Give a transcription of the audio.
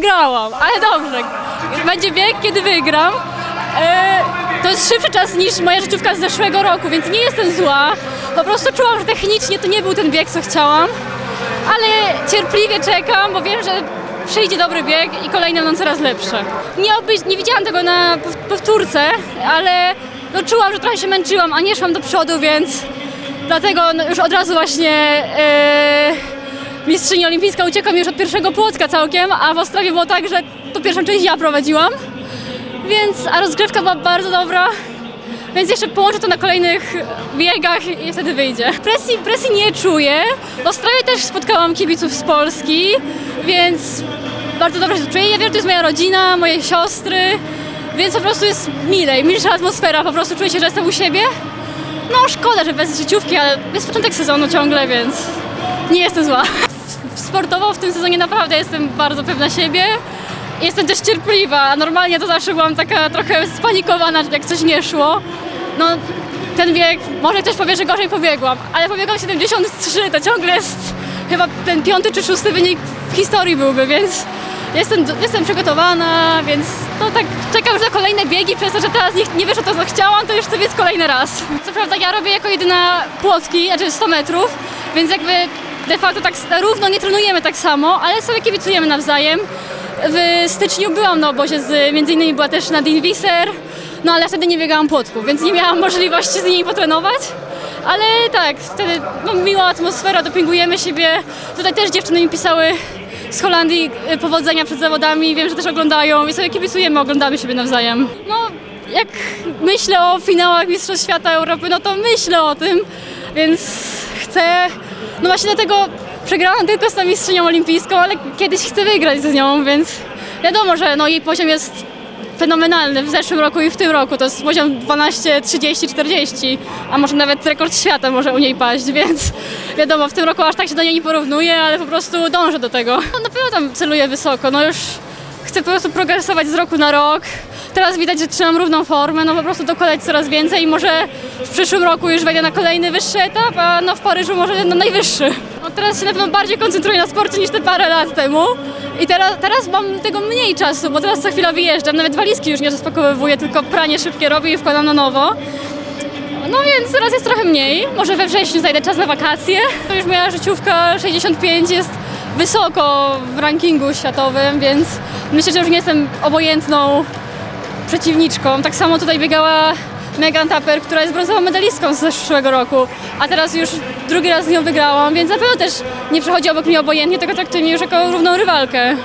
przegrałam, ale dobrze. Będzie bieg, kiedy wygram. E, to jest szybszy czas niż moja życiówka z zeszłego roku, więc nie jestem zła. Po prostu czułam, że technicznie to nie był ten bieg, co chciałam. Ale cierpliwie czekam, bo wiem, że przyjdzie dobry bieg i kolejne będą coraz lepsze. Nie, obyś, nie widziałam tego na pow- powtórce, ale no, czułam, że trochę się męczyłam, a nie szłam do przodu, więc dlatego no, już od razu właśnie e, mistrzyni olimpijska uciekła mi już od pierwszego płotka całkiem, a w Ostrawie było tak, że to pierwszą część ja prowadziłam, więc, a rozgrywka była bardzo dobra. Więc jeszcze połączę to na kolejnych biegach i wtedy wyjdzie. Presji, presji nie czuję. W Ostrawie też spotkałam kibiców z Polski, więc bardzo dobrze się czuję. Ja wiem, że to jest moja rodzina, moje siostry, więc po prostu jest milej, milsza atmosfera, po prostu czuję się, że jestem u siebie. No szkoda, że bez życiówki, ale jest początek sezonu ciągle, więc nie jestem zła. Sportowo w tym sezonie naprawdę jestem bardzo pewna siebie. Jestem też cierpliwa, a normalnie to zawsze byłam taka trochę spanikowana, jak coś nie szło. No, ten bieg, może ktoś powie, że gorzej pobiegłam, ale pobiegłam 73, to ciągle jest chyba ten piąty czy szósty wynik w historii byłby, więc jestem, jestem przygotowana, więc to tak czekam już na kolejne biegi, przez to, że teraz nie, nie wyszło to, co chciałam, to już chcę biec kolejny raz. Co prawda ja robię jako jedyna płotki, znaczy 100 metrów, więc jakby de facto tak równo nie trenujemy tak samo, ale sobie kibicujemy nawzajem. W styczniu byłam na obozie, z, między innymi była też Nadine Visser, no ale wtedy nie biegałam płotków, więc nie miałam możliwości z nimi potrenować. Ale tak, wtedy no, miła atmosfera, dopingujemy siebie. Tutaj też dziewczyny mi pisały z Holandii y, powodzenia przed zawodami, wiem, że też oglądają i sobie kibicujemy, oglądamy siebie nawzajem. No, jak myślę o finałach Mistrzostw Świata Europy, no to myślę o tym, więc chcę, no właśnie dlatego przegrałam tylko z tą mistrzynią olimpijską, ale kiedyś chcę wygrać z nią, więc wiadomo, że no, jej poziom jest fenomenalny w zeszłym roku i w tym roku. To jest poziom 12, 30, 40, a może nawet rekord świata może u niej paść, więc wiadomo, w tym roku aż tak się do niej nie porównuję, ale po prostu dążę do tego. No, na pewno tam celuję wysoko, no już chcę po prostu progresować z roku na rok. Teraz widać, że trzymam równą formę, no po prostu dokładać coraz więcej i może w przyszłym roku już wejdę na kolejny wyższy etap, a no w Paryżu może na najwyższy. No teraz się na pewno bardziej koncentruję na sporcie niż te parę lat temu. I teraz, teraz mam tego mniej czasu, bo teraz co chwila wyjeżdżam, nawet walizki już nie rozpakowywuję, tylko pranie szybkie robię i wkładam na nowo. No więc teraz jest trochę mniej, może we wrześniu znajdę czas na wakacje. Już moja życiówka 65 jest wysoko w rankingu światowym, więc myślę, że już nie jestem obojętną przeciwniczką. Tak samo tutaj biegała Megan Tapper, która jest brązową medalistką z zeszłego roku, a teraz już drugi raz z nią wygrałam, więc na pewno też nie przechodzi obok mnie obojętnie, tylko traktuje mnie już jako równą rywalkę.